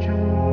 you